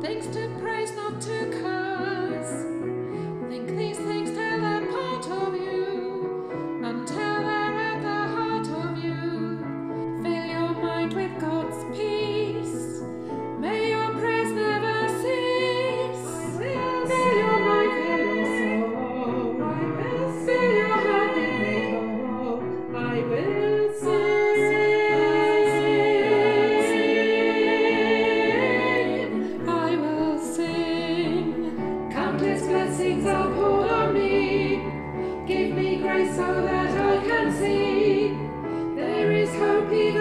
Things to praise, not to curse. blessings are poured on me. Give me grace so that I can see there is hope even.